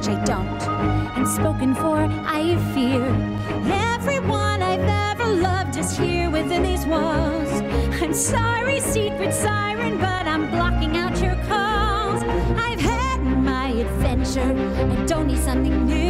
Which I don't, and spoken for, I fear everyone I've ever loved is here within these walls. I'm sorry, secret siren, but I'm blocking out your calls. I've had my adventure, I don't need something new.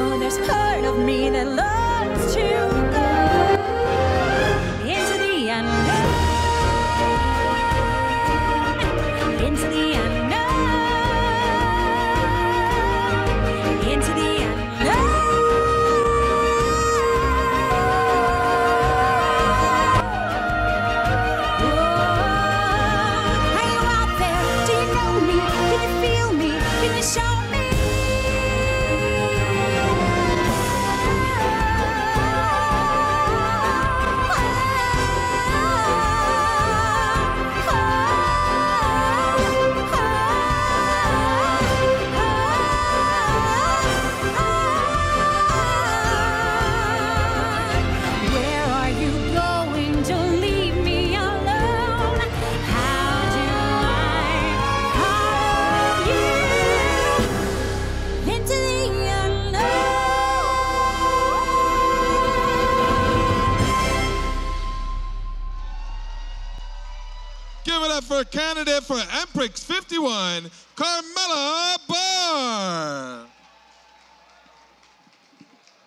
There's part of Give it up for candidate for Emprex 51, Karmella Barr.